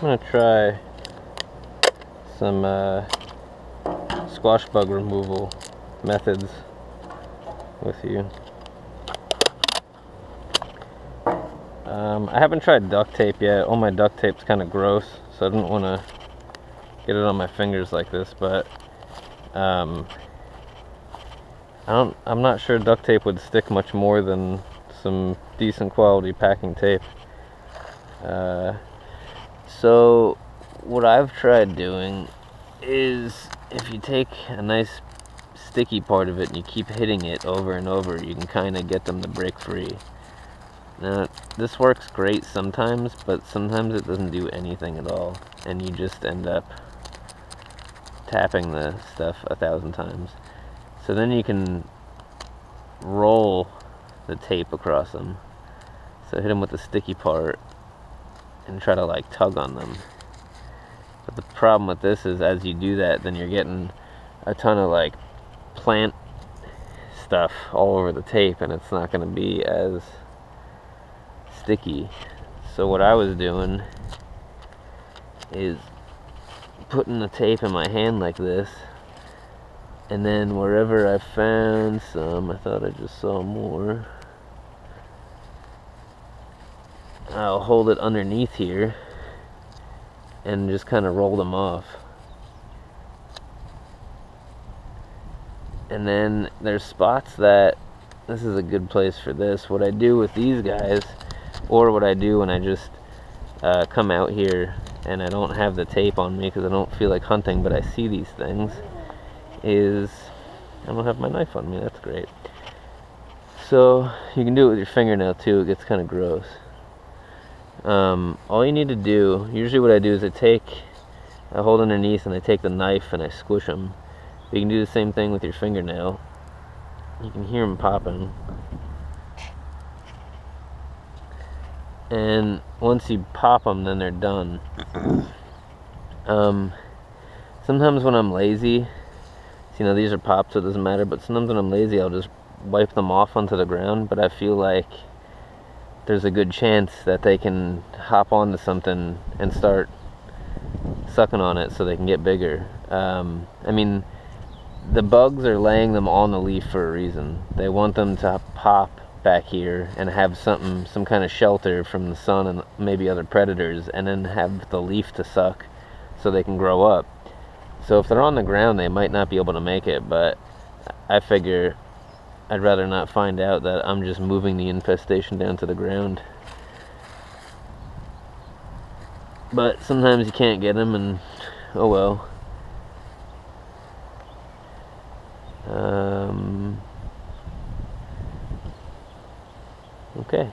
I'm gonna try some uh, squash bug removal methods with you. Um, I haven't tried duct tape yet. All my duct tape's kind of gross, so I didn't want to get it on my fingers like this, but um, I don't, I'm not sure duct tape would stick much more than some decent quality packing tape. Uh, so what I've tried doing is if you take a nice sticky part of it and you keep hitting it over and over, you can kind of get them to break free. Now, this works great sometimes, but sometimes it doesn't do anything at all, and you just end up tapping the stuff a thousand times. So then you can roll the tape across them. So hit them with the sticky part and try to like tug on them. But the problem with this is as you do that, then you're getting a ton of like plant stuff all over the tape and it's not going to be as sticky. So what I was doing is putting the tape in my hand like this and then wherever I found some, I thought I just saw more. I'll hold it underneath here and just kind of roll them off. And then there's spots that this is a good place for this. What I do with these guys, or what I do when I just uh, come out here and I don't have the tape on me because I don't feel like hunting, but I see these things, is I don't have my knife on me. That's great. So you can do it with your fingernail too. It gets kind of gross. Um, all you need to do, usually what I do is I take, I hold underneath and I take the knife and I squish them. You can do the same thing with your fingernail. You can hear them popping. And once you pop them, then they're done. Um, sometimes when I'm lazy, you know, these are popped, so it doesn't matter, but sometimes when I'm lazy, I'll just wipe them off onto the ground, but I feel like there's a good chance that they can hop onto something and start sucking on it so they can get bigger. Um, I mean, the bugs are laying them on the leaf for a reason. They want them to pop back here and have something, some kind of shelter from the sun and maybe other predators, and then have the leaf to suck so they can grow up. So if they're on the ground, they might not be able to make it, but I figure I'd rather not find out that I'm just moving the infestation down to the ground. But sometimes you can't get them and oh well. Um, okay.